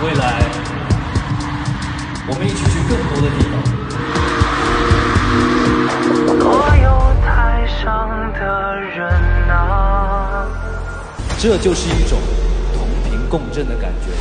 未来，我们一起去更多的地方。所有台上的人啊，这就是一种同频共振的感觉。